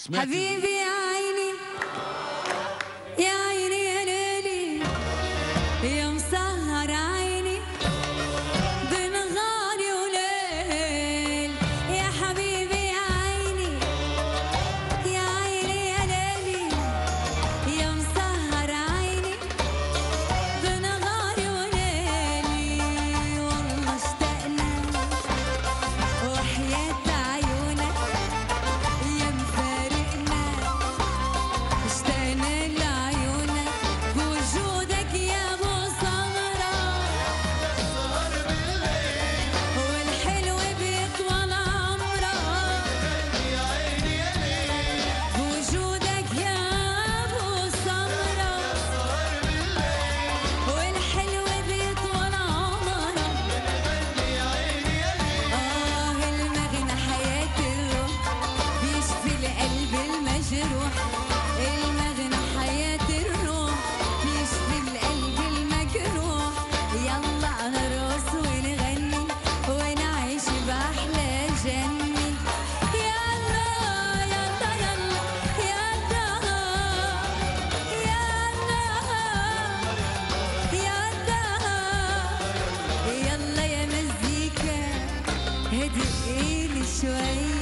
سمعتي حبيبي هدي ايلي شوية